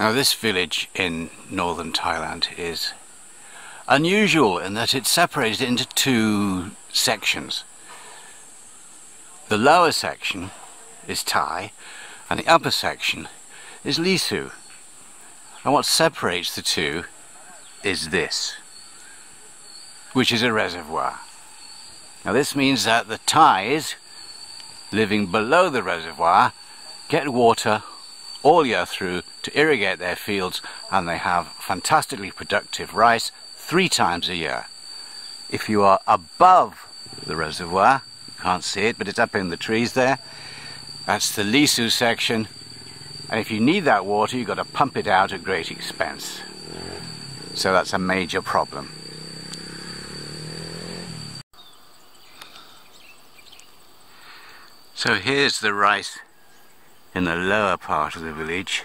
Now this village in northern Thailand is unusual in that it's separated into two sections. The lower section is Thai and the upper section is Lisu. And what separates the two is this, which is a reservoir. Now this means that the Thais living below the reservoir get water all year through to irrigate their fields and they have fantastically productive rice three times a year. If you are above the reservoir, you can't see it but it's up in the trees there, that's the Lisu section and if you need that water you've got to pump it out at great expense. So that's a major problem. So here's the rice in the lower part of the village.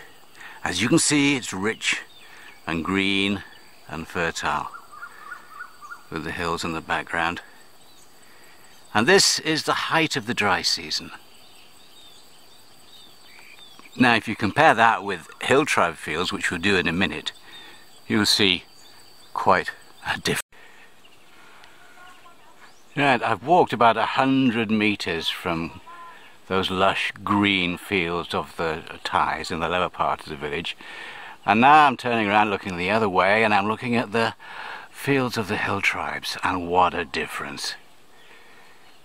As you can see, it's rich and green and fertile with the hills in the background. And this is the height of the dry season. Now, if you compare that with hill tribe fields, which we'll do in a minute, you'll see quite a difference. Right, I've walked about a hundred meters from those lush green fields of the Thais in the lower part of the village. And now I'm turning around looking the other way and I'm looking at the fields of the hill tribes and what a difference.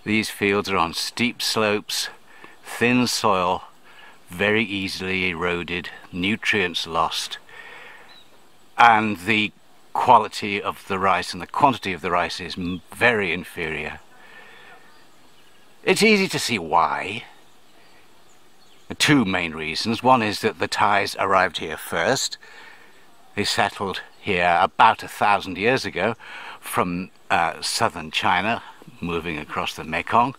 These fields are on steep slopes, thin soil, very easily eroded, nutrients lost, and the quality of the rice and the quantity of the rice is very inferior. It's easy to see why two main reasons. One is that the Thais arrived here first. They settled here about a thousand years ago from uh, southern China, moving across the Mekong.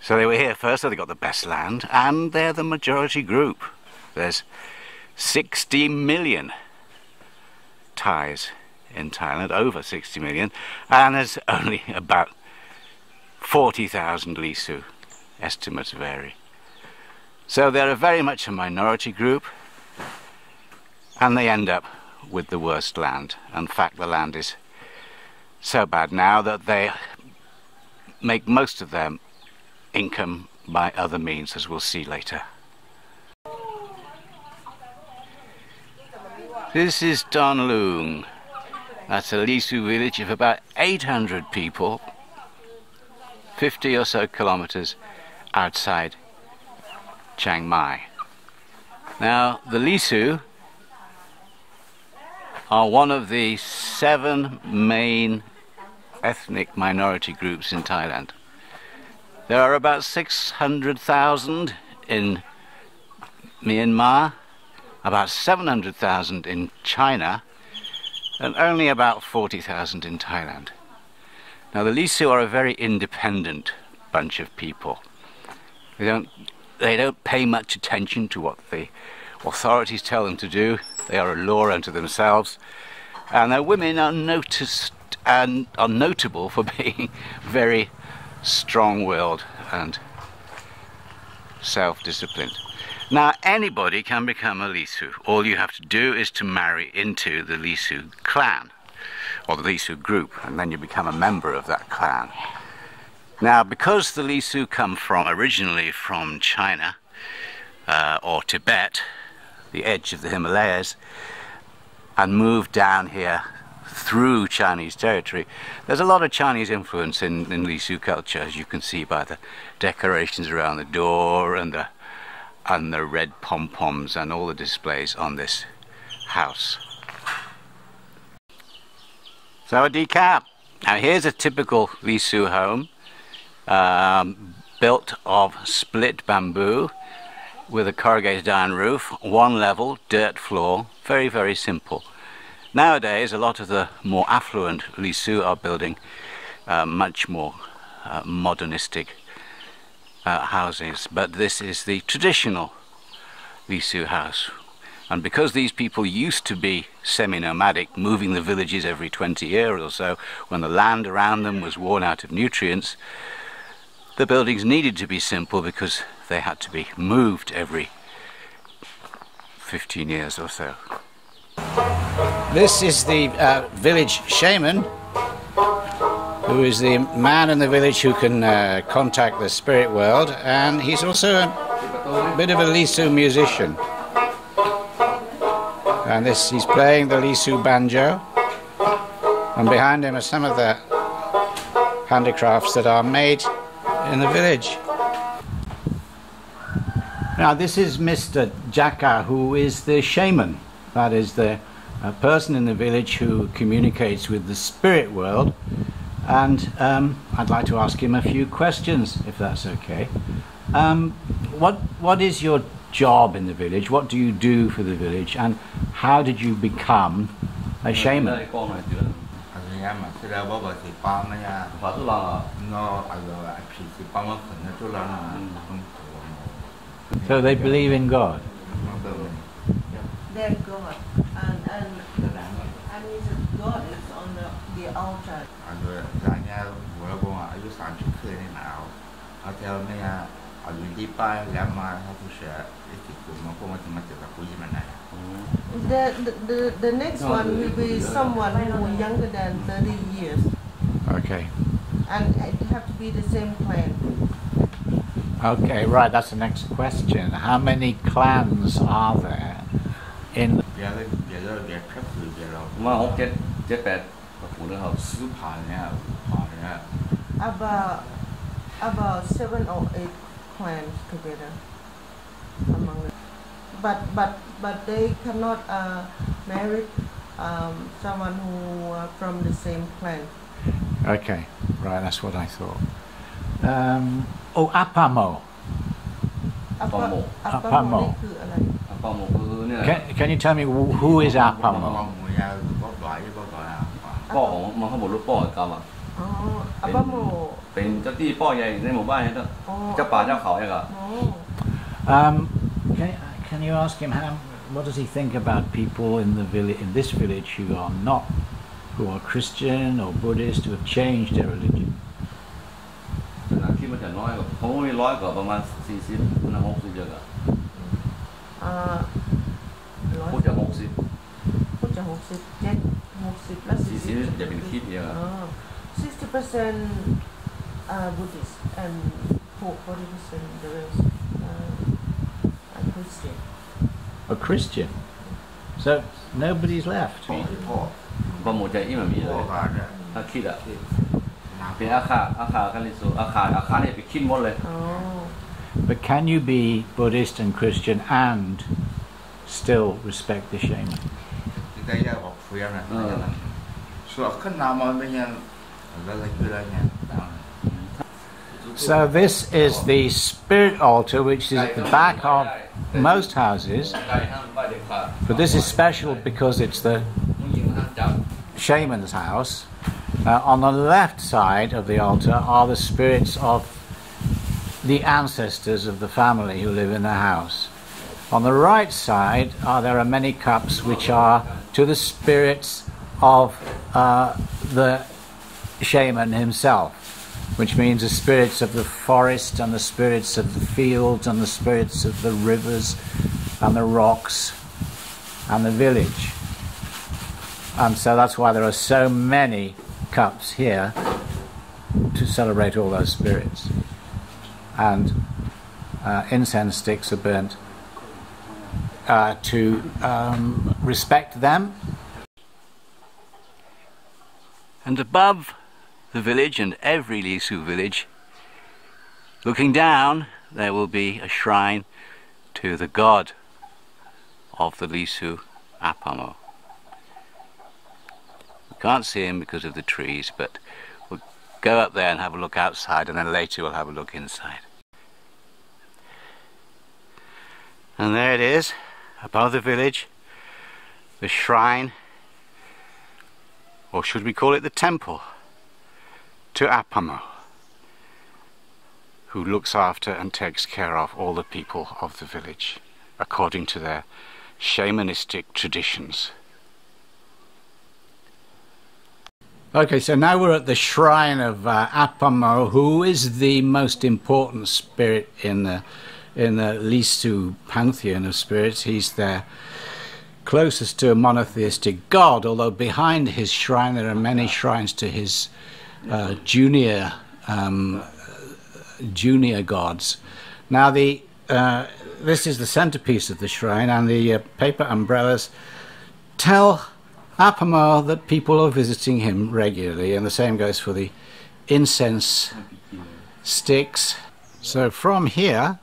So they were here first, so they got the best land, and they're the majority group. There's 60 million Thais in Thailand, over 60 million, and there's only about 40,000 Lisu estimates vary. So they're very much a minority group and they end up with the worst land. In fact, the land is so bad now that they make most of their income by other means, as we'll see later. This is Don Luong. That's a Lisu village of about 800 people 50 or so kilometers outside Chiang Mai. Now, the Lisu are one of the seven main ethnic minority groups in Thailand. There are about 600,000 in Myanmar, about 700,000 in China, and only about 40,000 in Thailand. Now the Lisu are a very independent bunch of people. They don't, they don't pay much attention to what the authorities tell them to do. They are a law unto themselves. And their women are noticed and are notable for being very strong-willed and self-disciplined. Now anybody can become a Lisu. All you have to do is to marry into the Lisu clan or the Lisu group, and then you become a member of that clan. Now, because the Lisu come from originally from China uh, or Tibet, the edge of the Himalayas, and moved down here through Chinese territory, there's a lot of Chinese influence in, in Lisu culture, as you can see by the decorations around the door and the and the red pom-poms and all the displays on this house. So a Ka. Now here's a typical Lisu home, um, built of split bamboo with a corrugated iron roof, one level, dirt floor, very, very simple. Nowadays, a lot of the more affluent Lisu are building uh, much more uh, modernistic uh, houses, but this is the traditional Lisu house and because these people used to be semi-nomadic, moving the villages every 20 years or so, when the land around them was worn out of nutrients, the buildings needed to be simple because they had to be moved every 15 years or so. This is the uh, village shaman, who is the man in the village who can uh, contact the spirit world, and he's also a bit of a Lisu musician. And this, he's playing the Lisu banjo, and behind him are some of the handicrafts that are made in the village. Now, this is Mr. Jaka, who is the shaman. That is the uh, person in the village who communicates with the spirit world. And um, I'd like to ask him a few questions, if that's okay. Um, what What is your job in the village? What do you do for the village? And how did you become a shaman? Ya mà thế ra bố bà thì ba mà ya Phá tu lang à. nó à rồi à thì thì ba mà khẩn nó tu la nó không So they believe in God. nó đâu mình their God, and and and his God is on the the altar. à rồi ra nhà vừa bố à ayu sản xuất khơi này nào à theo này à à rồi đi ba làm mà họ cũng sẽ cái The, the the the next one will be someone who younger than thirty years, Okay. and it have to be the same clan. Okay, right, that's the next question. How many clans are there in giờ cái giờ cái giờ phép từ giờ rồi มาหกเจ็ดเจ็ดแปดผมเลือกเขา sứ phản nha phản nha About about seven or eight clans together among them. But but but they cannot uh, marry um, someone who are from the same clan. Okay, right, that's what I thought. Um, oh, Apamo. Apamo. Apamo Apamo. นี่คืออะไร อ่ะเป้าหมกคือเนี่ย Can, can you tell me wh- who is Apamo? mong người nhà có gọi với có gọi à ป้อของมันเขาบอกรู้ป้อกรรมอ่ะ อ๋ออัปปะโม เป็นเจ้าที่ป้อใหญ่ในหมู่บ้านเนี่ย อ๋อ เจ้าป่าเจ้าเขาเนี่ยก็ อ๋อ Um, can, can you ask him how, what does he think about people in the village, in this village who are not, who are Christian or Buddhist, who have changed their religion? ขนาดที่มันจะน้อยกว่าเขามีร้อยกว่าประมาณสี่สิบนะหกสิบเยอะกว่า อ่าร้อย พูดจะหกสิบ พูดจะหกสิบเจ็ดหกสิบและ สี่ สี่ สิ สิ บบ จะเป็นคลิปเยอะ อ๋อ sixty percent uh, Buddhist and forty percent the rest uh, are Christian A Christian. So nobody's left. พ่อพ่อ ประมูลใจอีมันมีเล พ่อย ก็เนี่ย ถ้าคิดอ่ะ น้ำ เป็นอาคาอาคากันลิสุอาคาอาคาเนี่ยไปคิดหมดเลย อ๋อ But can you be Buddhist and Christian and still respect the shaman? thì đây là học phía này so khăn nào mà bây giờ là là cứ là nha So this is the spirit altar, which is at the back of most houses. ไก่ห้ามไปเ So this is the spirit altar, which is at the back of most houses. But this is special because it's the shaman's house. Uh, on the left side of the altar are the spirits of the ancestors of the family who live in the house. On the right side are there are many cups which are to the spirits of uh, the shaman himself which means the spirits of the forest and the spirits of the fields and the spirits of the rivers and the rocks and the village. And so that's why there are so many cups here to celebrate all those spirits. And uh, incense sticks are burnt uh, to um, respect them. And above the village and every Lisu village, looking down, there will be a shrine to the god of the Lisu Apamo. We can't see him because of the trees, but we'll go up there and have a look outside, and then later we'll have a look inside. And there it is, above the village, the shrine or should we call it the temple, to Apamo, who looks after and takes care of all the people of the village, according to their shamanistic traditions. Okay, so now we're at the shrine of uh, Apamo, who is the most important spirit in the in the Lisu pantheon of spirits. He's the closest to a monotheistic god, although behind his shrine there are many shrines to his uh, junior um, junior gods. Now the uh, this is the centerpiece of the shrine, and the uh, paper umbrellas tell Apamo that people are visiting him regularly, and the same goes for the incense sticks. So from here,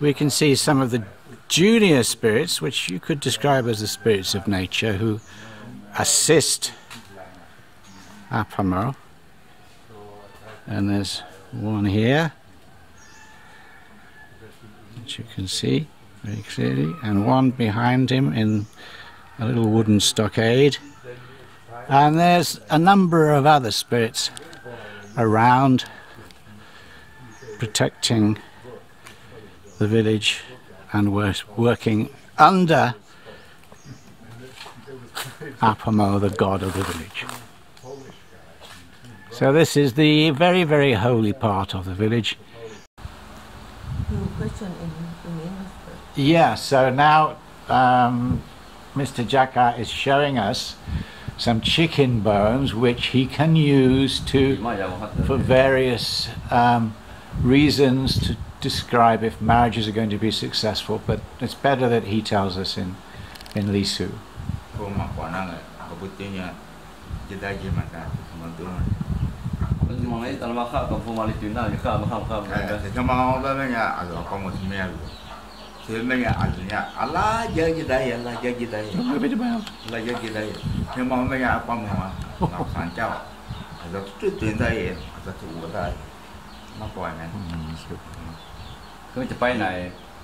we can see some of the junior spirits, which you could describe as the spirits of nature, who assist Ah, Apamo. And there's one here, which you can see very clearly, and one behind him in a little wooden stockade. And there's a number of other spirits around protecting the village and working under Apamo, the god of the village. So this is the very, very holy part of the village. Yeah, so now um, Mr. Jaka is showing us some chicken bones which he can use to for various um, reasons to describe if marriages are going to be successful but it's better that he tells us in in Lisu 忙哩，但是嘛哈，搞不嘛哩短暂就哈嘛哈哈。哎，这他妈我那边呀，啊，搞么子面路。Sebenarnya aslinya Allah jadi daya, Allah jadi daya. Allah jadi daya. Yang mau mereka apa mau? Nak sancau. Ada tu tuan daya, ada tu buat daya. Nak buat mana? คือจะไปไหน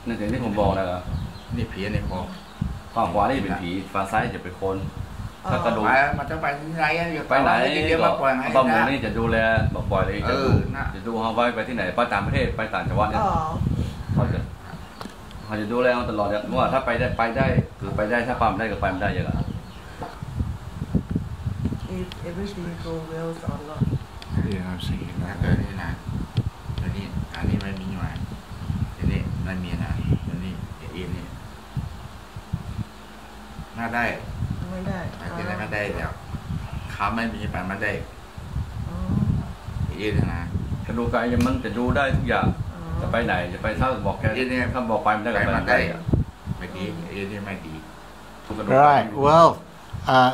นั่นเองที่ผมบอกนะครับนี่ผีในคอฝั่งขวานี่เป็นผีฝั่งซ้ายจะเป็นคน ถ้ากระดูกไปมันจะไปที่ไหนอะอยู่ไปไหนเดี๋ยวก็มาปล่อยให้ป้าหมูนะนี่จะดูแลบอกปล่อยเลยจะดูเออน่ะจะดูเขาไว้ไปที่ไหนไปต่างประเทศไปต่างจังหวัดเนี่ย Oh, เขาจะเขาจะดูแลเราตลอดเนี่ยว่าถ้าไปได้ไปได้คือไปได้ถ้าปั๊มได้ก็ไปไม่ได้อย่างไร if everything go well or not. Yeah, I'm thinking ถ้า that. เกิดนี่นะอันนี้อันนี้ไม่มีหน่วยอันนี้ไม่มีนะอันนี้อีนี่น่าได้ ไม่ได้ อันนี้ไม่ได้แล้วขาไม่มีไปไม่ได้ อ๋อ อีนะ กระดูกไก่มันจะดูได้ทุกอย่าง อ๋อ จะไปไหนจะไปถ้าบอกแค่ถ้าบอกไปไม่ได้ก็ไปไม่ได้อะ ไม่ดีอีนี่ไม่ดี ทุกกระดูก Right, well, uh,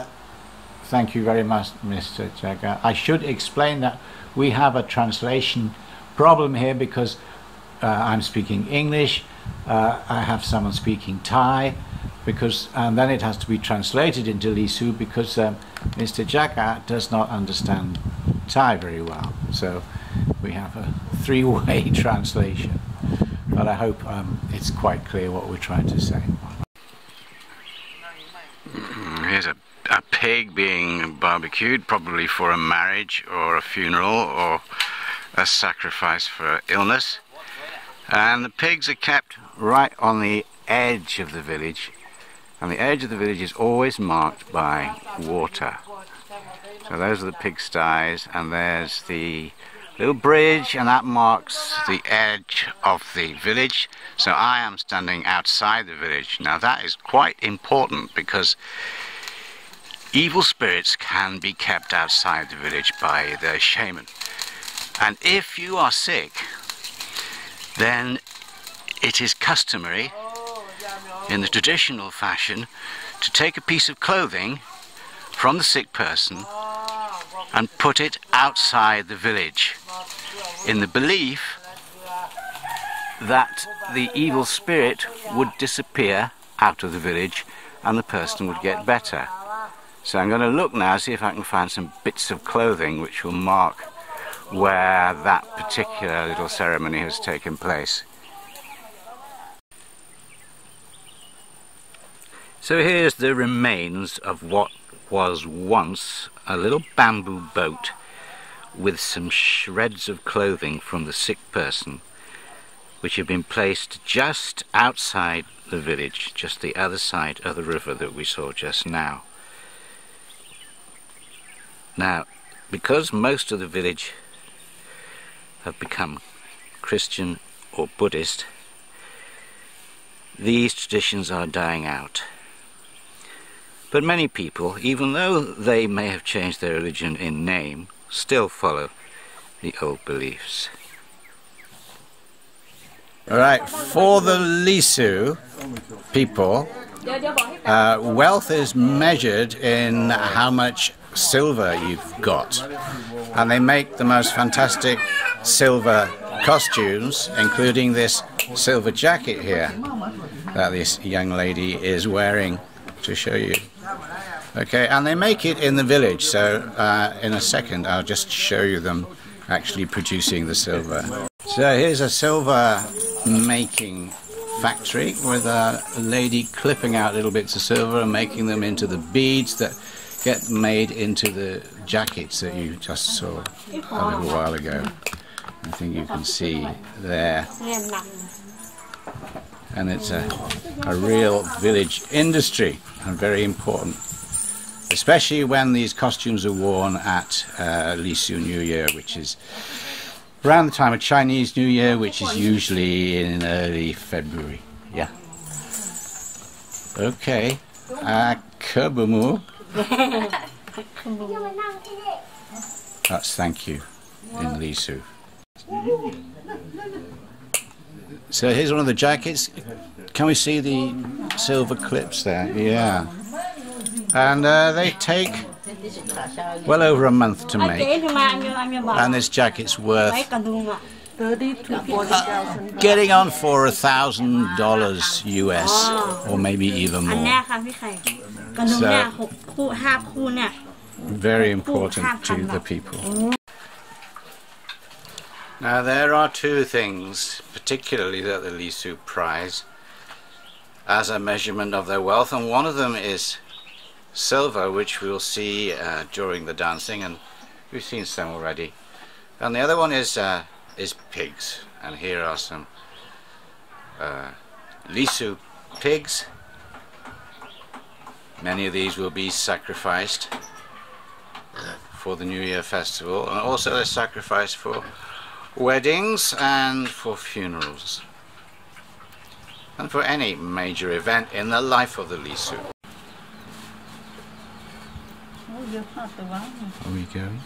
thank you very much, Mr. Jagga. I should explain that we have a translation problem here because uh, I'm speaking English, uh, I have someone speaking Thai, because and then it has to be translated into Lisu because um, Mr. Jagga does not understand Thai very well. So we have a three-way translation, but I hope um, it's quite clear what we're trying to say. Here's a, a pig being barbecued, probably for a marriage or a funeral or a sacrifice for illness. And the pigs are kept right on the edge of the village. And the edge of the village is always marked by water. So those are the pigsties, and there's the little bridge, and that marks the edge of the village. So I am standing outside the village. Now that is quite important because evil spirits can be kept outside the village by the shaman. And if you are sick, then it is customary in the traditional fashion to take a piece of clothing from the sick person and put it outside the village in the belief that the evil spirit would disappear out of the village and the person would get better. So I'm going to look now, see if I can find some bits of clothing which will mark where that particular little ceremony has taken place. So here's the remains of what was once a little bamboo boat with some shreds of clothing from the sick person which have been placed just outside the village, just the other side of the river that we saw just now. Now, because most of the village have become Christian or Buddhist, these traditions are dying out. But many people, even though they may have changed their religion in name, still follow the old beliefs. All right, for the Lisu people, uh, wealth is measured in how much silver you've got. And they make the most fantastic silver costumes, including this silver jacket here that this young lady is wearing to show you. Okay, and they make it in the village, so uh, in a second I'll just show you them actually producing the silver. So here's a silver making factory with a lady clipping out little bits of silver and making them into the beads that get made into the jackets that you just saw a little while ago. I think you can see there. And it's a, a real village industry and very important. Especially when these costumes are worn at uh, Lisu New Year, which is around the time of Chinese New Year, which is usually in early February. Yeah. Okay. Uh, Kabumu. That's thank you in Lisu. So here's one of the jackets. Can we see the silver clips there? Yeah. And uh, they take well over a month to make. And this jacket's worth uh, getting on for a thousand dollars US or maybe even more. So, very important to the people. Now there are two things, particularly that the Lisu prize as a measurement of their wealth, and one of them is silver, which we'll see uh, during the dancing, and we've seen some already. And the other one is uh, is pigs, and here are some uh, Lisu pigs. Many of these will be sacrificed for the New Year festival, and also they're sacrificed for weddings and for funerals, and for any major event in the life of the Lisu. Are we going?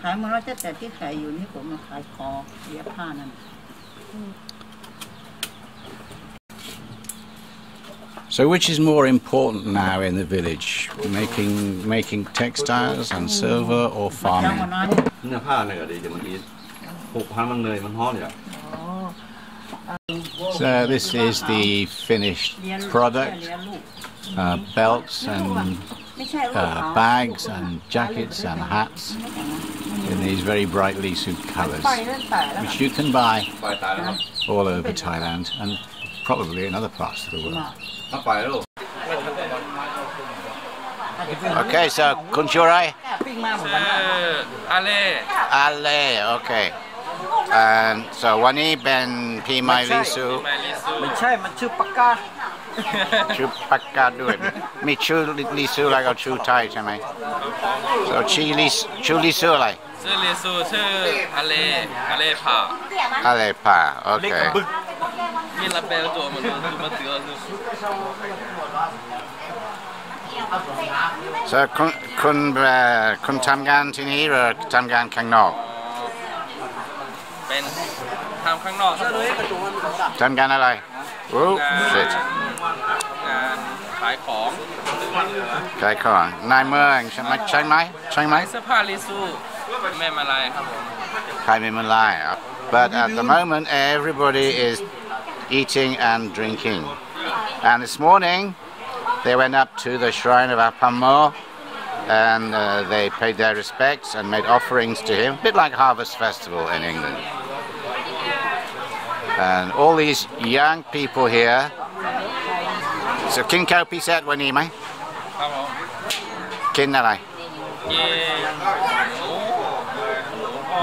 ข So which is more important now in the village, making, making textiles and silver or farming? So this is the finished product, uh, belts and uh, bags and jackets and hats in these very brightly Lisu colours, which you can buy all over Thailand. And probably in other parts of the world. ถ้าไปแล้ว Okay, so Kunchurai, ปิ้งมาเหมือนกันนะ อาเล่ Ale, okay. And so Wani Ben Pimai Lisu ไมลิซู ไม่ใช่ มันชื่อปากกา Chupaka do it. Me Chu Lisu like a Chu Thai, Chamai. So Chi Lisu, Chu Lisu like ชื่อลิซูชื่ออาเล่อาเล่ผ่า Ale Pa, okay. มีลาเบลตั วมันดูมาเตือน So คุณคุณเอ่อคุณทำงานที่นี่หรือทำงานข้างนอกเป็นทำข้างนอกครับผมทำงานอะไรโอ้ shit งานขายของขายของในเมืองใช่ไหมใช่ไหมใช่ไหมขายเสื้อผ้าลิซูแม่มาลายครับผมขายไม่มันลาย but at the moment everybody is eating and drinking. And this morning they went up to the shrine of Apamo and uh, they paid their respects and made offerings to him, a bit like Harvest Festival in England. And all these young people here. So kin kau pisat wani mai? Kin narai?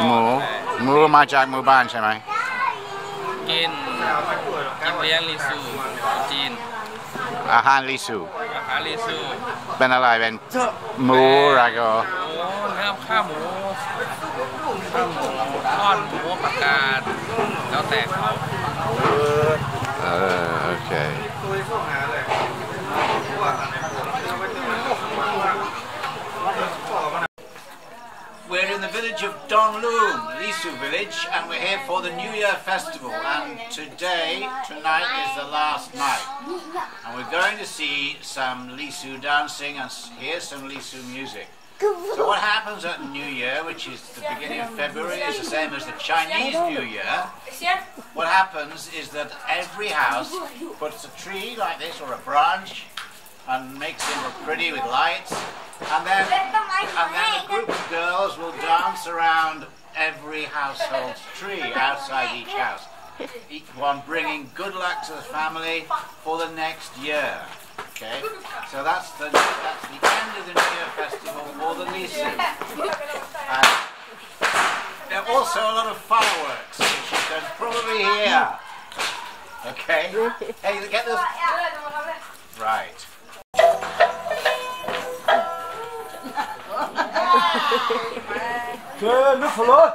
Mu. Mu Majak mu ban mai? กินกินเลี้ยงลิซูจีน อาหารลิซู อาหารลิซูเป็นอะไรเป็นหมูอะไรก็หมูนะครับข้าวหมูข้าวหมูทอดหมูผักกาดแล้วแต่เขาเออโอเค village of Donloom, Lisu village, and we're here for the New Year festival. And today, tonight is the last night. And we're going to see some Lisu dancing and hear some Lisu music. So what happens at New Year, which is the beginning of February, is the same as the Chinese New Year. What happens is that every house puts a tree like this or a branch and makes it look pretty with lights. And then, and then a group of girls will dance around every household's tree outside each house. Each one bringing good luck to the family for the next year. Okay, so that's the that's the end of the New Year festival for the Lisu. And there are also a lot of fireworks, which you can probably hear. Okay, hey, get this right. Right.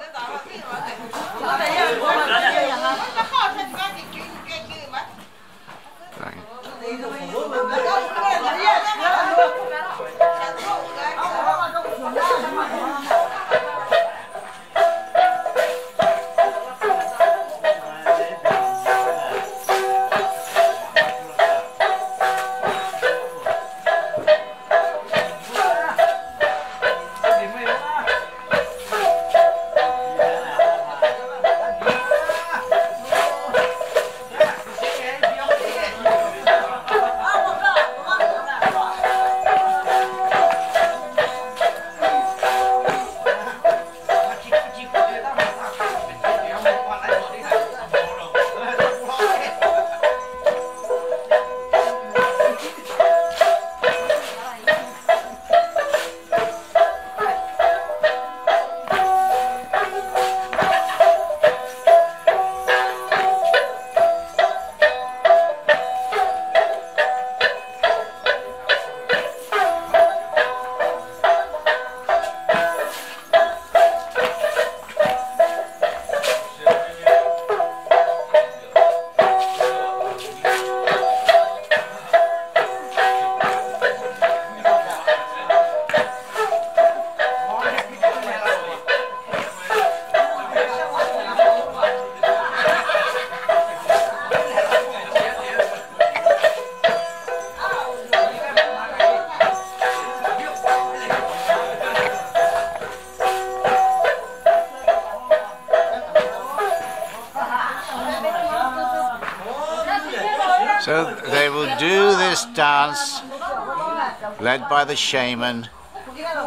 Led by the shaman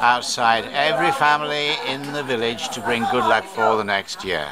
outside every family in the village to bring good luck for the next year.